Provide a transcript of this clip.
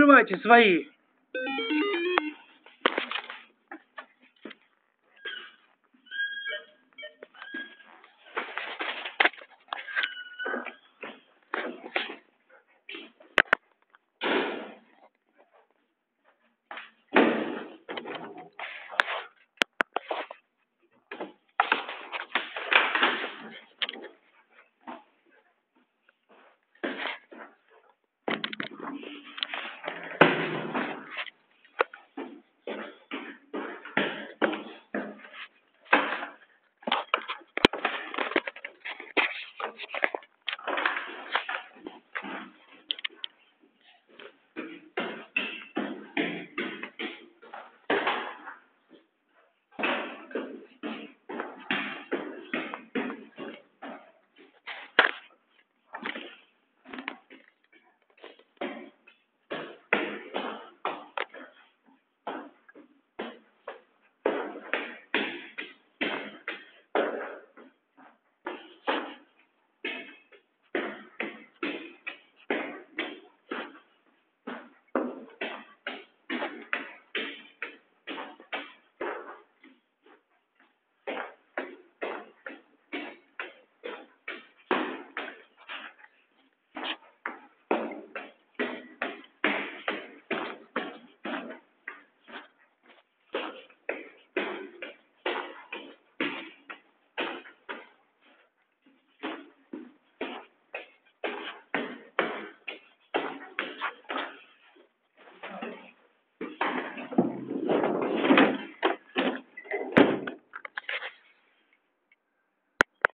открывайте свои.